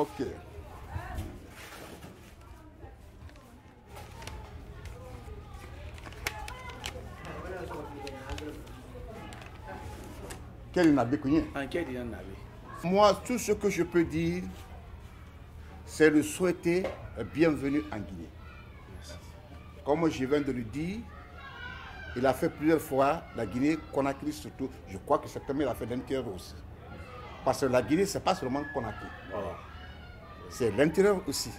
Ok. Quel Moi, tout ce que je peux dire, c'est le souhaiter bienvenue en Guinée. Comme je viens de le dire, il a fait plusieurs fois la Guinée, Conakry surtout. Je crois que certainement il a fait l'intérieur aussi. Parce que la Guinée, ce n'est pas seulement Conakry. C'est l'intérieur aussi.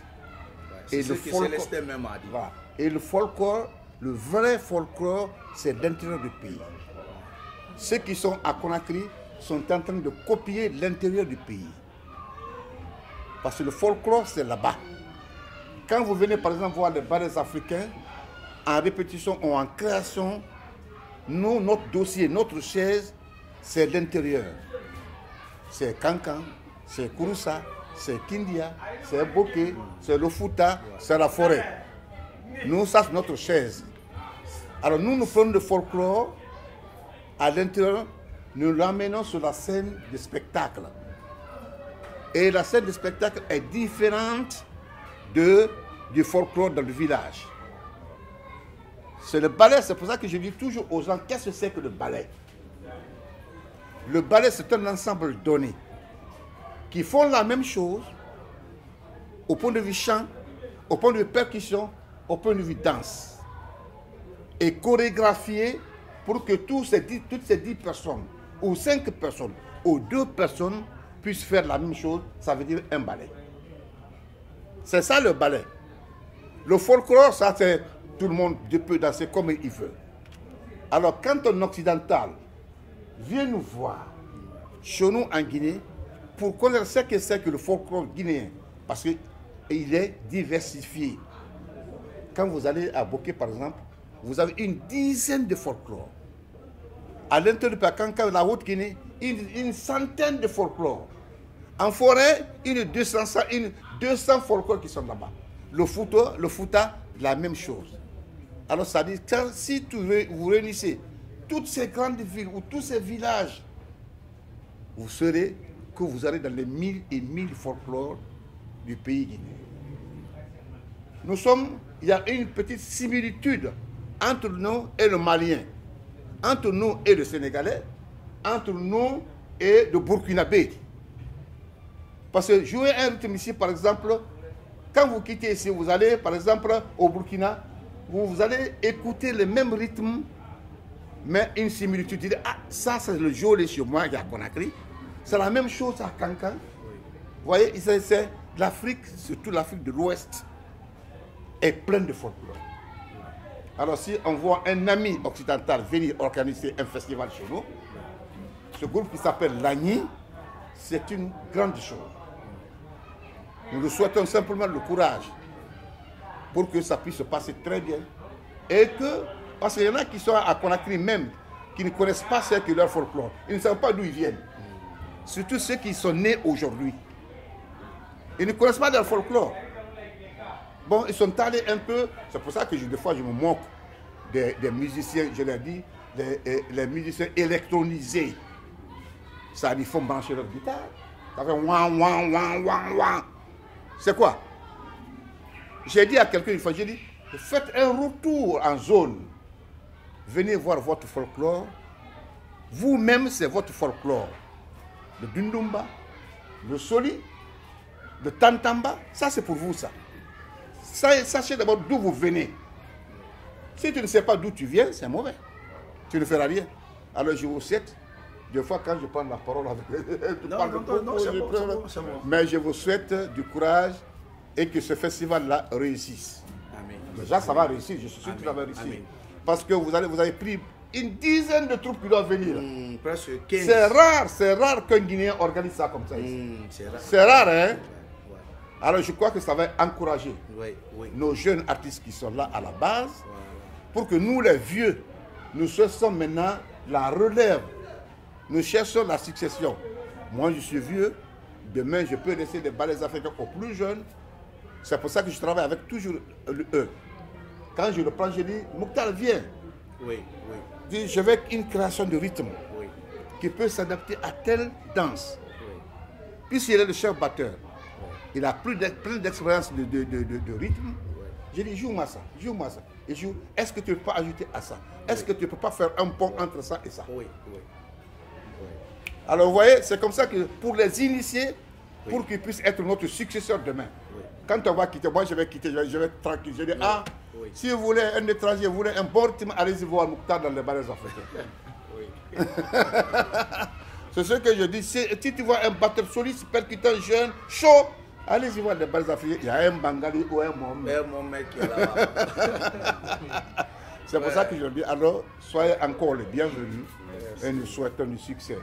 Ce le folklore- Célestin même a dit. Voilà. Et le folklore, le vrai folklore, c'est l'intérieur du pays. Ceux qui sont à Conakry sont en train de copier l'intérieur du pays. Parce que le folklore, c'est là-bas. Quand vous venez par exemple voir les ballets africains, en répétition ou en création, nous, notre dossier, notre chaise, c'est l'intérieur. C'est Cancan, c'est Kouroussa, c'est Kindia, c'est Bokeh, c'est le Fouta, c'est la forêt. Nous, ça, c'est notre chaise. Alors nous, nous prenons le folklore à l'intérieur, nous l'amenons sur la scène de spectacle. Et la scène de spectacle est différente de, du folklore dans le village. C'est le ballet, c'est pour ça que je dis toujours aux gens, qu'est-ce que c'est que le ballet? Le ballet, c'est un ensemble donné qui font la même chose au point de vue chant, au point de vue percussion, au point de vue danse. Et chorégraphié pour que ces dix- toutes ces dix personnes, ou cinq personnes, ou deux personnes puissent faire la même chose, ça veut dire un ballet. C'est ça le ballet. Le folklore, ça c'est tout le monde peut danser comme il veut. Alors quand un occidental vient nous voir chez nous en Guinée pour connaître ce que c'est que le folklore guinéen, parce qu'il est diversifié. Quand vous allez à Bokeh par exemple, vous avez une dizaine de folklore. À l'intérieur Pakanka, la Haute-Guinée, une, une centaine de folklore. En forêt, une 200, une 200 folklore qui sont là-bas. Le Fouta, le la même chose. Alors ça dit, quand, si vous réunissez toutes ces grandes villes ou tous ces villages, vous saurez que vous allez dans les mille et mille folklore du pays guinéen. Nous sommes, il y a une petite similitude entre nous et le Malien, entre nous et le Sénégalais, entre nous et le Burkinabé. Parce que jouer un rythme ici, par exemple, quand vous quittez ici, vous allez, par exemple, au Burkina, vous, vous allez écouter le même rythme, mais une similitude. Ah, ça, c'est le joli chez moi, il y a Conakry. C'est la même chose à Cancan. Vous voyez, l'Afrique, surtout l'Afrique de l'Ouest, est pleine de folklore. Alors, si on voit un ami occidental venir organiser un festival chez nous, ce groupe qui s'appelle l'ANI, c'est une grande chose. Nous lui souhaitons simplement le courage pour que ça puisse se passer très bien. Et que, parce qu'il y en a qui sont à Conakry même, qui ne connaissent pas ce que leur folklore. Ils ne savent pas d'où ils viennent. Surtout ceux qui sont nés aujourd'hui. Ils ne connaissent pas leur folklore. Bon, ils sont allés un peu. C'est pour ça que des fois je me moque des, musiciens, je l'ai dit, les, eh, les musiciens électronisés. Ça, ils font brancher leur guitare. Ça fait ouin, ouin, ouin, ouin. C'est quoi? J'ai dit à quelqu'un une fois, j'ai dit, faites un retour en zone. Venez voir votre folklore. Vous-même, c'est votre folklore. Le Dundumba, le Soli, le Tantamba, ça c'est pour vous ça. Sa- Sachez d'abord d'où vous venez. Si tu ne sais pas d'où tu viens, c'est mauvais. Tu ne feras rien. Alors je vous souhaite, des fois quand je prends la parole avec tu Non, non, beaucoup, non, c'est bon, bon, bon. Mais je vous souhaite du courage et que ce festival-là réussisse. Amen. Déjà, ça va réussir, je suis sûr que ça va réussir. Amen. Parce que vous, allez, vous avez pris une dizaine de troupes qui doivent venir. Hmm, presque 15. C'est rare, c'est rare qu'un Guinéen organise ça comme ça. Hmm, c'est rare. C'est rare, hein? Ouais, Alors je crois que ça va encourager ouais, ouais. nos jeunes artistes qui sont là à la base pour que nous, les vieux, nous cherchons maintenant la relève. Nous cherchons la succession. Moi, je suis vieux. Demain, je peux laisser des ballets africains aux plus jeunes. C'est pour ça que je travaille avec toujours eux. Quand je le prends, je dis, Mokhtar, viens. Oui, oui, je veux une création de rythme oui. qui peut s'adapter à telle danse. oui. Puisqu'il est le chef batteur. Il a plus d'expérience de, de, de, de- de rythme. J'ai dit, joue-moi ça, joue-moi ça. Et joue, est-ce que tu ne peux pas ajouter à ça? Est-ce que tu ne peux pas faire un pont entre ça et ça? Alors vous voyez, c'est comme ça que pour les initier, pour qu'ils puissent être notre successeur demain. Quand on va quitter, moi je vais quitter, je vais, je vais être tranquille. Je dis, ah, Oui. si vous voulez un étranger, vous voulez un bon rythme, allez-y voir Mouktar dans les barres africains. Oui. C'est ce que je dis. Si, si tu vois un batteur soliste, percutant, jeune, chaud, allez-y voir les barres africains. Il y a un Bangali ou un Mohamed. C'est pour ça que je dis, alors, soyez encore les bienvenus et nous souhaitons du succès.